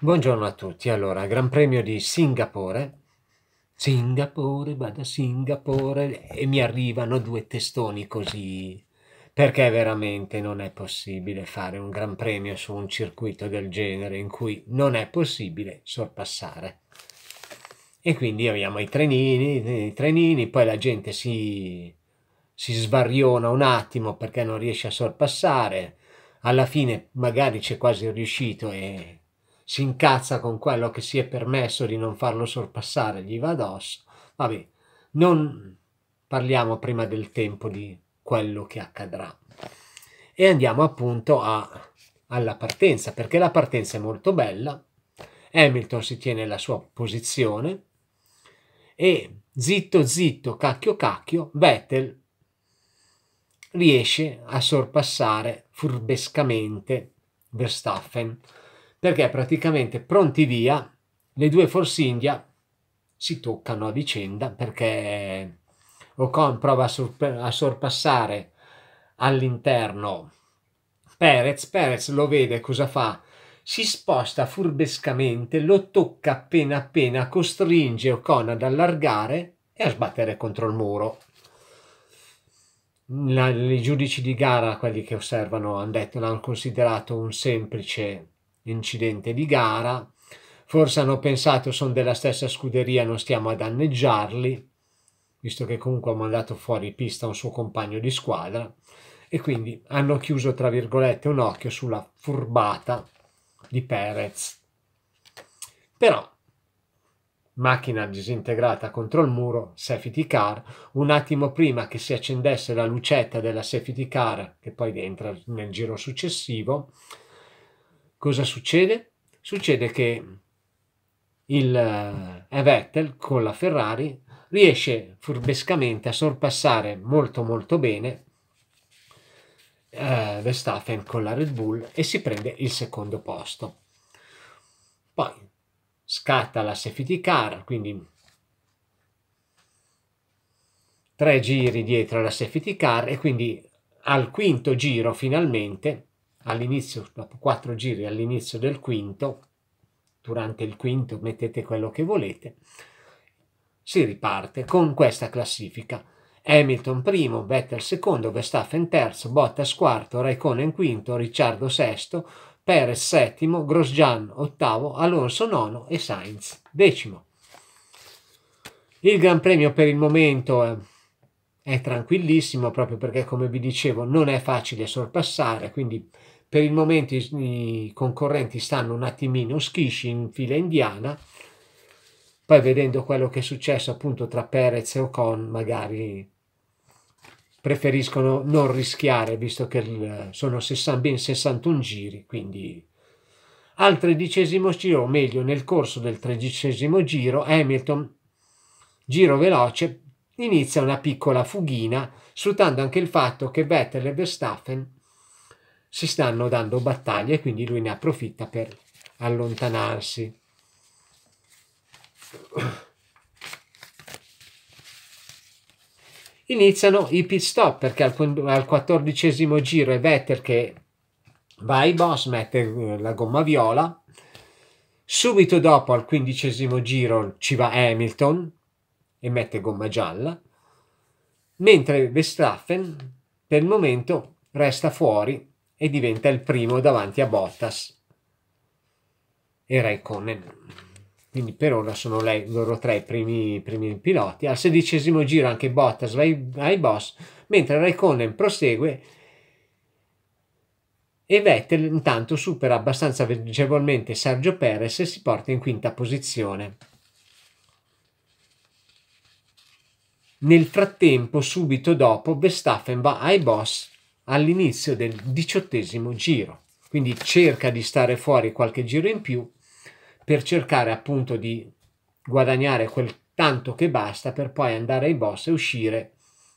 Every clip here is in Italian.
Buongiorno a tutti. Allora, Gran Premio di Singapore. Singapore, vado a Singapore e mi arrivano due testoni così. Perché veramente non è possibile fare un Gran Premio su un circuito del genere in cui non è possibile sorpassare. E quindi abbiamo i trenini, i trenini, poi la gente si, si svariona un attimo perché non riesce a sorpassare. Alla fine magari c'è quasi riuscito e si incazza con quello che si è permesso di non farlo sorpassare, gli va addosso. Vabbè, non parliamo prima del tempo di quello che accadrà. E andiamo appunto a, alla partenza, perché la partenza è molto bella. Hamilton si tiene la sua posizione e zitto zitto, cacchio cacchio, Vettel riesce a sorpassare furbescamente Verstappen perché praticamente pronti via le due Force India si toccano a vicenda perché Ocon prova a, sorp- a sorpassare all'interno Perez, Perez lo vede cosa fa? Si sposta furbescamente, lo tocca appena appena, costringe Ocon ad allargare e a sbattere contro il muro. La, I giudici di gara, quelli che osservano, hanno detto, l'hanno considerato un semplice incidente di gara, forse hanno pensato sono della stessa scuderia, non stiamo a danneggiarli, visto che comunque ha mandato fuori pista un suo compagno di squadra, e quindi hanno chiuso, tra virgolette, un occhio sulla furbata di Perez. Però, macchina disintegrata contro il muro, safety car, un attimo prima che si accendesse la lucetta della safety car, che poi entra nel giro successivo, cosa succede? Succede che il eh, Vettel con la Ferrari riesce furbescamente a sorpassare molto molto bene eh, Verstappen con la Red Bull e si prende il secondo posto. Poi scatta la safety car, quindi tre giri dietro la safety car e quindi al quinto giro finalmente all'inizio, dopo quattro giri all'inizio del quinto, durante il quinto mettete quello che volete, si riparte con questa classifica. Hamilton primo, Vettel secondo, Verstappen terzo, Bottas quarto, Raikkonen quinto, Ricciardo sesto, Perez settimo, Grosjean ottavo, Alonso nono e Sainz decimo. Il Gran Premio per il momento è, è tranquillissimo proprio perché come vi dicevo non è facile sorpassare, quindi per il momento i, concorrenti stanno un attimino schisci in fila indiana, poi vedendo quello che è successo appunto tra Perez e Ocon, magari preferiscono non rischiare visto che sono 60, ben 61 giri, quindi al tredicesimo giro, o meglio nel corso del tredicesimo giro, Hamilton, giro veloce, inizia una piccola fughina, sfruttando anche il fatto che Vettel e Verstappen si stanno dando battaglie e quindi lui ne approfitta per allontanarsi. Iniziano i pit stop perché al, quattordicesimo giro è Vettel che va ai boss, mette eh, la gomma viola. Subito dopo al quindicesimo giro ci va Hamilton e mette gomma gialla, mentre Verstappen per il momento resta fuori e diventa il primo davanti a Bottas e Raikkonen. Quindi per ora sono lei, loro tre i primi, primi piloti. Al sedicesimo giro anche Bottas va ai, boss, mentre Raikkonen prosegue e Vettel intanto supera abbastanza vegevolmente Sergio Perez e si porta in quinta posizione. Nel frattempo, subito dopo, Verstappen va ai boss all'inizio del diciottesimo giro. Quindi cerca di stare fuori qualche giro in più per cercare appunto di guadagnare quel tanto che basta per poi andare ai boss e uscire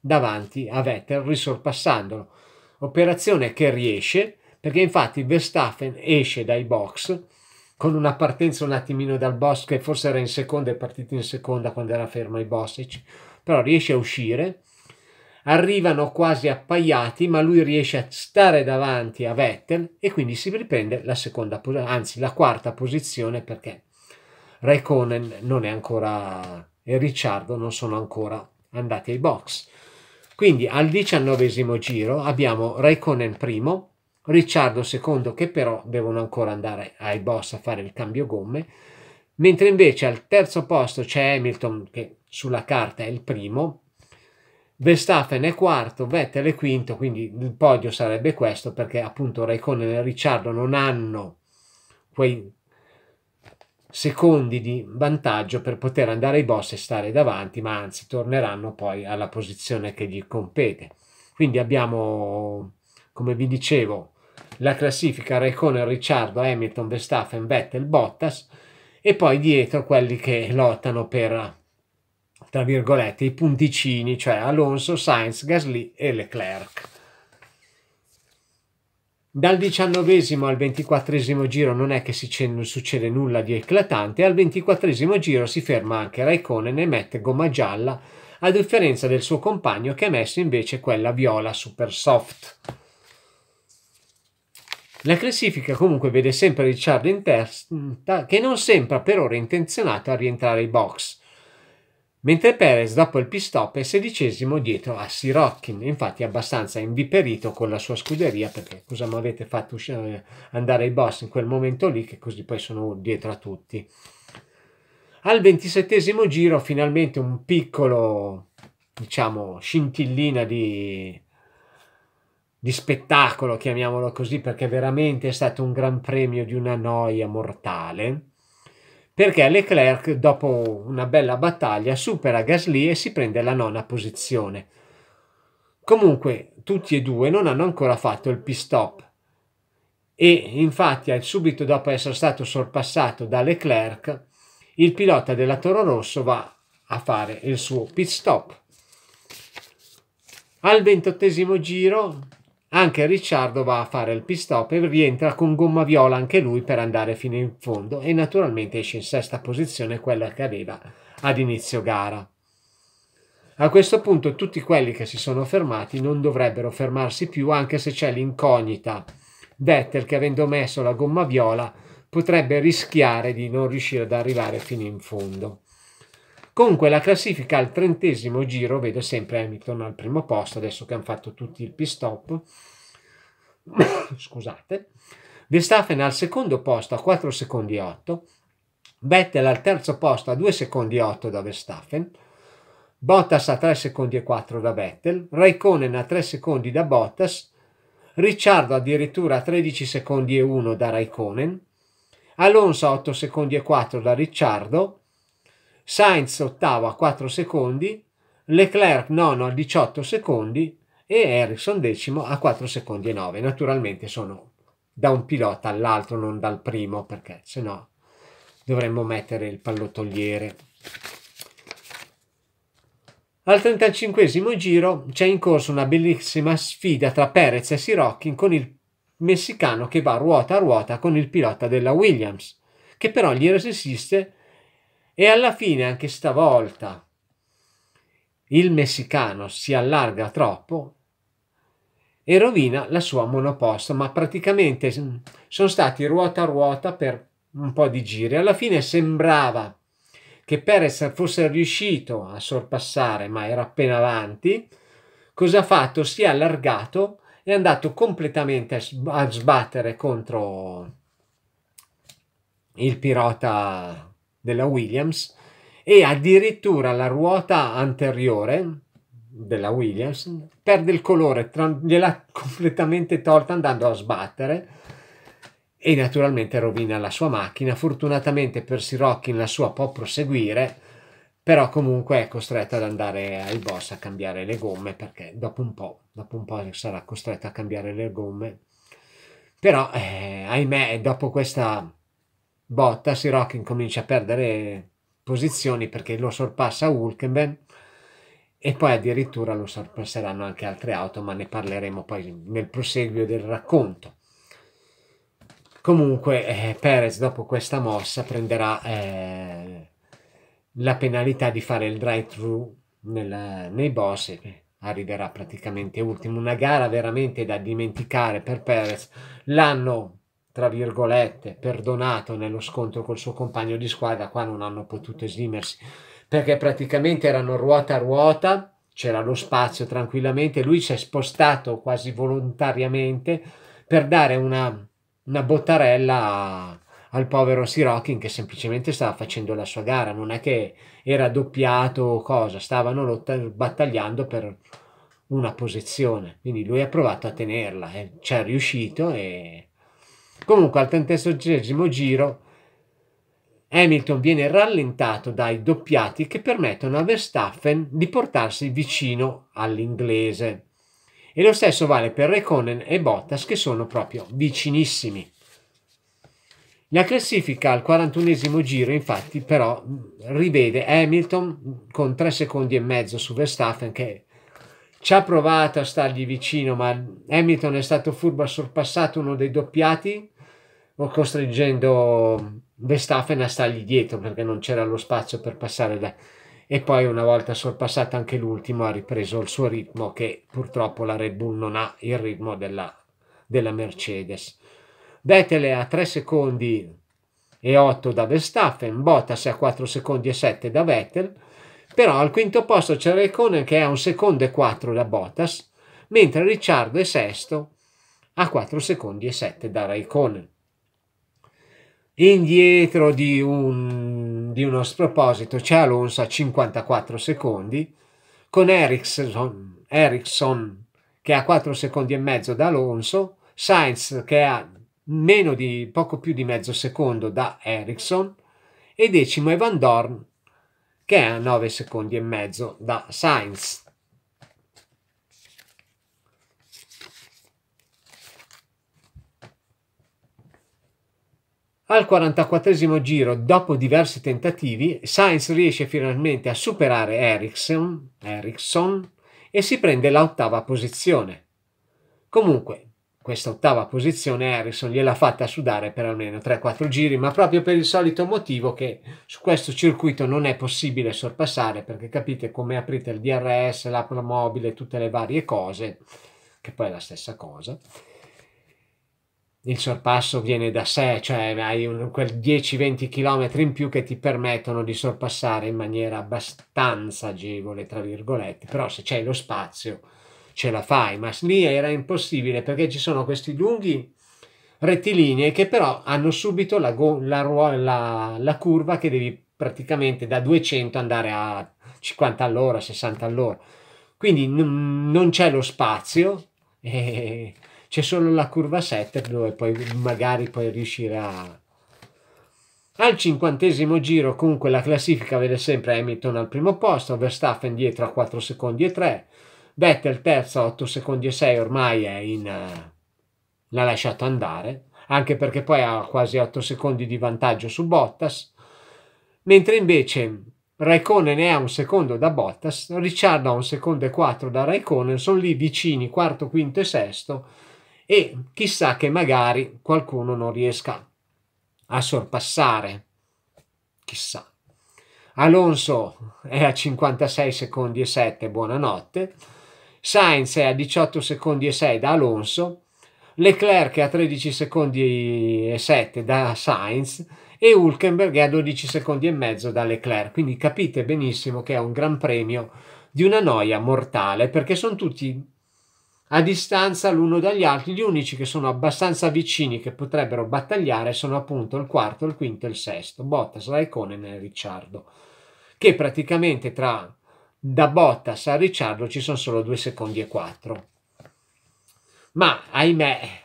davanti a Vettel risorpassandolo. Operazione che riesce perché infatti Verstappen esce dai box con una partenza un attimino dal boss che forse era in seconda è partito in seconda quando era fermo ai boss però riesce a uscire arrivano quasi appaiati, ma lui riesce a stare davanti a Vettel e quindi si riprende la seconda, anzi la quarta posizione perché Raikkonen non è ancora e Ricciardo non sono ancora andati ai box. Quindi al diciannovesimo giro abbiamo Raikkonen primo, Ricciardo secondo che però devono ancora andare ai boss a fare il cambio gomme, mentre invece al terzo posto c'è Hamilton che sulla carta è il primo, Verstappen è quarto, Vettel è quinto, quindi il podio sarebbe questo perché appunto Raikkonen e Ricciardo non hanno quei secondi di vantaggio per poter andare ai boss e stare davanti, ma anzi torneranno poi alla posizione che gli compete. Quindi abbiamo, come vi dicevo, la classifica Raikkonen, Ricciardo, Hamilton, Verstappen, Vettel, Bottas e poi dietro quelli che lottano per tra virgolette, i punticini, cioè Alonso, Sainz, Gasly e Leclerc. Dal diciannovesimo al ventiquattresimo giro non è che si succede nulla di eclatante, al ventiquattresimo giro si ferma anche Raikkonen e mette gomma gialla, a differenza del suo compagno che ha messo invece quella viola super soft. La classifica comunque vede sempre Ricciardo in testa, che non sembra per ora intenzionato a rientrare ai box, mentre Perez dopo il pit stop è sedicesimo dietro a Sirockin, infatti abbastanza inviperito con la sua scuderia perché cosa mi avete fatto uscire, andare ai boss in quel momento lì che così poi sono dietro a tutti. Al ventisettesimo giro finalmente un piccolo, diciamo, scintillina di, di spettacolo, chiamiamolo così, perché veramente è stato un gran premio di una noia mortale perché Leclerc, dopo una bella battaglia, supera Gasly e si prende la nona posizione. Comunque, tutti e due non hanno ancora fatto il pit stop e infatti subito dopo essere stato sorpassato da Leclerc, il pilota della Toro Rosso va a fare il suo pit stop. Al ventottesimo giro anche Ricciardo va a fare il pit stop e rientra con gomma viola anche lui per andare fino in fondo e naturalmente esce in sesta posizione quella che aveva ad inizio gara. A questo punto tutti quelli che si sono fermati non dovrebbero fermarsi più anche se c'è l'incognita. Vettel che avendo messo la gomma viola potrebbe rischiare di non riuscire ad arrivare fino in fondo. Comunque la classifica al trentesimo giro vedo sempre Hamilton al primo posto, adesso che hanno fatto tutti il pit stop. Scusate. Verstappen al secondo posto a 4 secondi e 8. Vettel al terzo posto a 2 secondi e 8 da Verstappen. Bottas a 3 secondi e 4 da Vettel. Raikkonen a 3 secondi da Bottas. Ricciardo addirittura a 13 secondi e 1 da Raikkonen. Alonso a 8 secondi e 4 da Ricciardo. Sainz ottavo a 4 secondi, Leclerc nono a 18 secondi e Ericsson decimo a 4 secondi e 9. Naturalmente sono da un pilota all'altro, non dal primo, perché se no dovremmo mettere il pallottoliere. Al 35 giro c'è in corso una bellissima sfida tra Perez e Sirockin con il messicano che va ruota a ruota con il pilota della Williams, che però gli resiste e alla fine, anche stavolta, il messicano si allarga troppo e rovina la sua monoposto, ma praticamente sono stati ruota a ruota per un po' di giri. Alla fine sembrava che Perez fosse riuscito a sorpassare, ma era appena avanti. Cosa ha fatto? Si è allargato e è andato completamente a sbattere contro il pilota della Williams e addirittura la ruota anteriore della Williams perde il colore, gliel'ha completamente tolta andando a sbattere e naturalmente rovina la sua macchina. Fortunatamente per Sirockin la sua può proseguire, però comunque è costretta ad andare ai boss a cambiare le gomme perché dopo un po', dopo un po' sarà costretta a cambiare le gomme. Però, eh, ahimè, dopo questa botta, Sirocchi comincia a perdere posizioni perché lo sorpassa Hulkenberg e poi addirittura lo sorpasseranno anche altre auto, ma ne parleremo poi nel proseguio del racconto. Comunque eh, Perez dopo questa mossa prenderà eh, la penalità di fare il drive-thru nei boss e arriverà praticamente ultimo. Una gara veramente da dimenticare per Perez. L'hanno, tra virgolette, perdonato nello scontro col suo compagno di squadra, qua non hanno potuto esimersi perché praticamente erano ruota a ruota, c'era lo spazio tranquillamente, lui si è spostato quasi volontariamente per dare una, una bottarella a, al povero Sirockin che semplicemente stava facendo la sua gara, non è che era doppiato o cosa, stavano lotta- battagliando per una posizione, quindi lui ha provato a tenerla, e ci è riuscito e comunque al trentesimo giro Hamilton viene rallentato dai doppiati che permettono a Verstappen di portarsi vicino all'inglese. E lo stesso vale per Reconen e Bottas che sono proprio vicinissimi. La classifica al 41 giro infatti però rivede Hamilton con 3 secondi e mezzo su Verstappen che ci ha provato a stargli vicino ma Hamilton è stato furbo, ha sorpassato uno dei doppiati costringendo Verstappen a stargli dietro perché non c'era lo spazio per passare da e poi una volta sorpassato anche l'ultimo ha ripreso il suo ritmo che purtroppo la Red Bull non ha il ritmo della, della Mercedes Vettel è a 3 secondi e 8 da Verstappen, Bottas è a 4 secondi e 7 da Vettel, però al quinto posto c'è Raikkonen che è a 1 secondo e 4 da Bottas, mentre Ricciardo è sesto a 4 secondi e 7 da Raikkonen. Indietro di, un, di uno sproposito c'è Alonso a 54 secondi, con Ericsson, Ericsson che ha 4 secondi e mezzo da Alonso, Sainz che ha meno di poco più di mezzo secondo da Ericsson e decimo è Van Dorn che è a 9 secondi e mezzo da Sainz. Al 44 giro, dopo diversi tentativi, Sainz riesce finalmente a superare Ericsson, Ericsson e si prende l'ottava posizione. Comunque, questa ottava posizione Harrison gliel'ha fatta sudare per almeno 3-4 giri, ma proprio per il solito motivo che su questo circuito non è possibile sorpassare, perché capite come aprite il DRS, l'app mobile, tutte le varie cose, che poi è la stessa cosa. Il sorpasso viene da sé, cioè hai un, quel 10-20 km in più che ti permettono di sorpassare in maniera abbastanza agevole, tra virgolette, però se c'è lo spazio ce la fai, ma lì era impossibile perché ci sono questi lunghi rettilinei che però hanno subito la, la, la, la curva che devi praticamente da 200 andare a 50 all'ora, 60 all'ora. Quindi non c'è lo spazio, e c'è solo la curva 7 dove poi magari puoi riuscire a... Al cinquantesimo giro. Comunque la classifica vede sempre Hamilton al primo posto, Verstappen dietro a 4 secondi e 3, Vettel terzo a 8 secondi e 6 ormai è in... Uh, l'ha lasciato andare, anche perché poi ha quasi 8 secondi di vantaggio su Bottas, mentre invece Raikkonen è a un secondo da Bottas, Ricciardo a un secondo e 4 da Raikkonen, sono lì vicini quarto, quinto e sesto e chissà che magari qualcuno non riesca a sorpassare, chissà. Alonso è a 56 secondi e 7, buonanotte. Sainz è a 18 secondi e 6 da Alonso, Leclerc è a 13 secondi e 7 da Sainz e Hulkenberg è a 12 secondi e mezzo da Leclerc. Quindi capite benissimo che è un gran premio di una noia mortale perché sono tutti a distanza l'uno dagli altri, gli unici che sono abbastanza vicini che potrebbero battagliare sono appunto il quarto, il quinto e il sesto, Bottas, Raikkonen e Ricciardo, che praticamente tra da Bottas a Ricciardo ci sono solo 2 secondi e 4. Ma ahimè,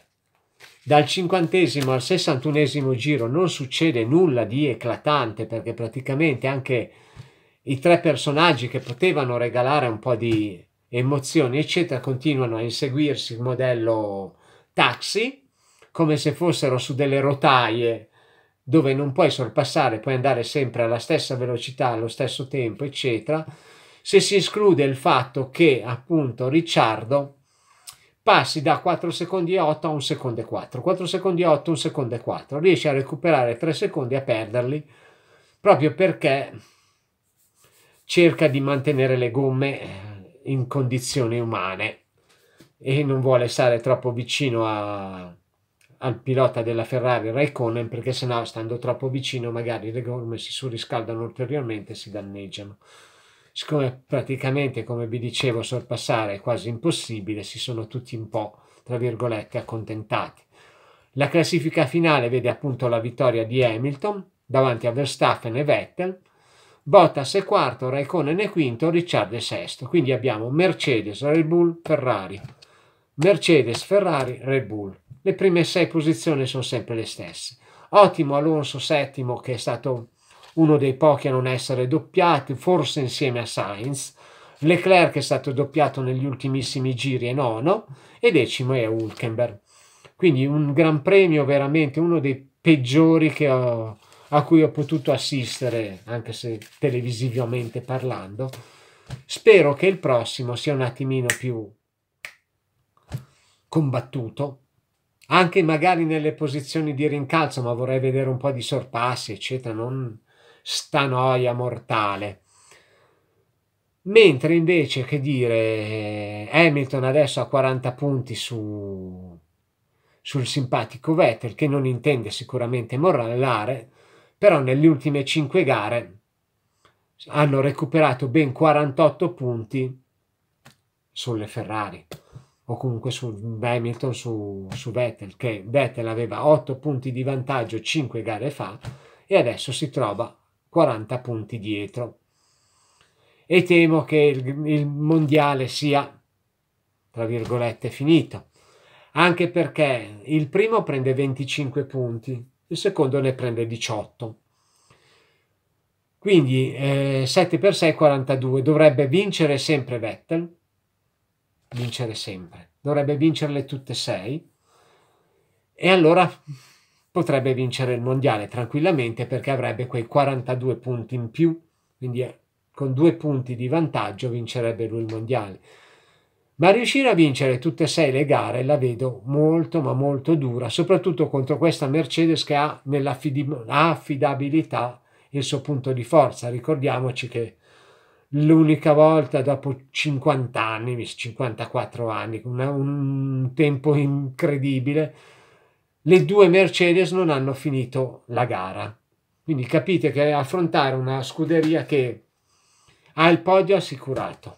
dal cinquantesimo al sessantunesimo giro non succede nulla di eclatante perché praticamente anche i tre personaggi che potevano regalare un po' di emozioni eccetera continuano a inseguirsi il modello taxi come se fossero su delle rotaie dove non puoi sorpassare, puoi andare sempre alla stessa velocità, allo stesso tempo eccetera. Se si esclude il fatto che appunto Ricciardo passi da 4 secondi e 8 a 1 secondo e 4, 4 secondi e 8, 1 secondo e 4, riesce a recuperare 3 secondi a perderli proprio perché cerca di mantenere le gomme in condizioni umane e non vuole stare troppo vicino a, al pilota della Ferrari Raikkonen perché sennò stando troppo vicino magari le gomme si surriscaldano ulteriormente e si danneggiano. Siccome praticamente, come vi dicevo, sorpassare è quasi impossibile, si sono tutti un po', tra virgolette, accontentati. La classifica finale vede appunto la vittoria di Hamilton davanti a Verstappen e Vettel, Bottas è quarto, Raikkonen è quinto, Ricciardo è sesto. Quindi abbiamo Mercedes, Red Bull, Ferrari. Mercedes, Ferrari, Red Bull. Le prime sei posizioni sono sempre le stesse. Ottimo Alonso settimo che è stato uno dei pochi a non essere doppiati, forse insieme a Sainz. Leclerc è stato doppiato negli ultimissimi giri e nono e decimo è Hulkenberg. Quindi un gran premio veramente uno dei peggiori ho, a cui ho potuto assistere, anche se televisivamente parlando. Spero che il prossimo sia un attimino più combattuto, anche magari nelle posizioni di rincalzo, ma vorrei vedere un po' di sorpassi, eccetera, non sta noia mortale. Mentre invece, che dire, Hamilton adesso ha 40 punti su, sul simpatico Vettel, che non intende sicuramente moralare, però nelle ultime 5 gare hanno recuperato ben 48 punti sulle Ferrari o comunque su Hamilton su, su Vettel, che Vettel aveva 8 punti di vantaggio 5 gare fa e adesso si trova 40 punti dietro. E temo che il, il mondiale sia, tra virgolette, finito, anche perché il primo prende 25 punti, il secondo ne prende 18. Quindi eh, 7 per 6 42, dovrebbe vincere sempre Vettel vincere sempre. Dovrebbe vincerle tutte e sei e allora potrebbe vincere il mondiale tranquillamente perché avrebbe quei 42 punti in più, quindi eh, con due punti di vantaggio vincerebbe lui il mondiale. Ma riuscire a vincere tutte e sei le gare la vedo molto ma molto dura, soprattutto contro questa Mercedes che ha nell'affidabilità il suo punto di forza. Ricordiamoci che l'unica volta dopo 50 anni, 54 anni, una, un tempo incredibile, le due Mercedes non hanno finito la gara. Quindi capite che affrontare una scuderia che ha il podio assicurato,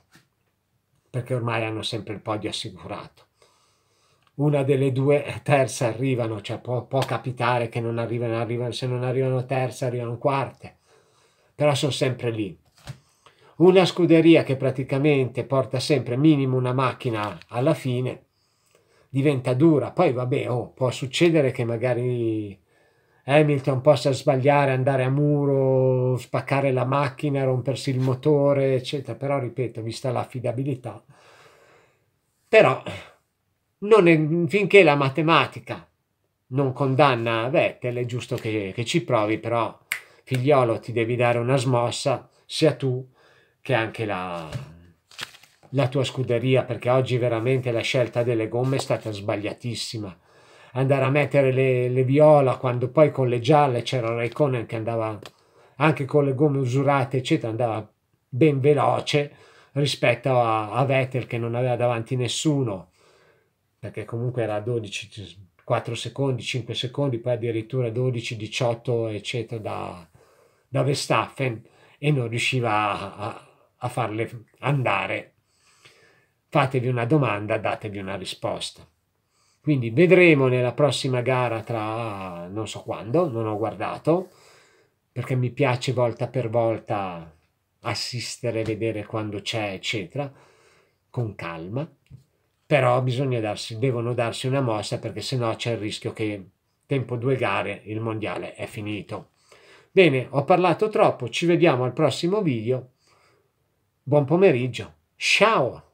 perché ormai hanno sempre il podio assicurato. Una delle due terze arrivano, cioè può, può capitare che non arrivano, arrivano, se non arrivano terze arrivano quarte, però sono sempre lì una scuderia che praticamente porta sempre minimo una macchina alla fine diventa dura. Poi vabbè, oh, può succedere che magari Hamilton possa sbagliare, andare a muro, spaccare la macchina, rompersi il motore, eccetera. Però ripeto, vista l'affidabilità. Però è, finché la matematica non condanna Vettel, è giusto che, che ci provi, però figliolo ti devi dare una smossa, sia tu che anche la, la tua scuderia, perché oggi veramente la scelta delle gomme è stata sbagliatissima. Andare a mettere le, le viola quando poi con le gialle c'era Raikkonen che andava anche con le gomme usurate, eccetera, andava ben veloce rispetto a, a Vettel che non aveva davanti nessuno, perché comunque era 12, 4 secondi, 5 secondi, poi addirittura 12, 18, eccetera, da, da Verstappen e non riusciva a, a a farle andare. Fatevi una domanda, datevi una risposta. Quindi vedremo nella prossima gara tra non so quando, non ho guardato, perché mi piace volta per volta assistere, vedere quando c'è, eccetera, con calma. Però bisogna darsi, devono darsi una mossa perché sennò c'è il rischio che tempo due gare il mondiale è finito. Bene, ho parlato troppo, ci vediamo al prossimo video. Buon pomeriggio. Ciao!